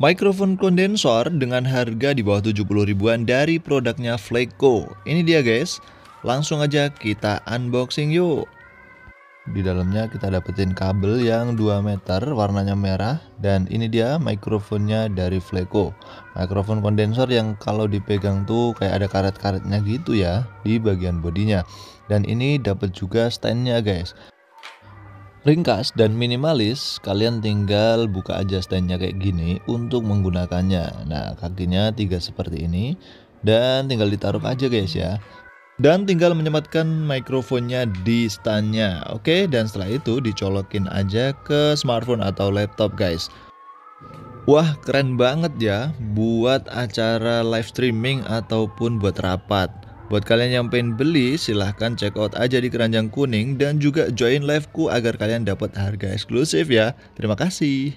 Mikrofon kondensor dengan harga di bawah 70 ribuan dari produknya Fleco. Ini dia guys. Langsung aja kita unboxing yuk. Di dalamnya kita dapetin kabel yang 2 meter warnanya merah dan ini dia mikrofonnya dari Fleco. Mikrofon kondensor yang kalau dipegang tuh kayak ada karet-karetnya gitu ya di bagian bodinya. Dan ini dapat juga standnya guys. Ringkas dan minimalis, kalian tinggal buka aja standnya kayak gini untuk menggunakannya. Nah, kakinya tiga seperti ini dan tinggal ditaruh aja guys ya. Dan tinggal menyematkan mikrofonnya di standnya. Oke, dan setelah itu dicolokin aja ke smartphone atau laptop guys. Wah, keren banget ya buat acara live streaming ataupun buat rapat. Buat kalian yang pengen beli, silahkan check out aja di keranjang kuning dan juga join liveku agar kalian dapat harga eksklusif ya. Terima kasih.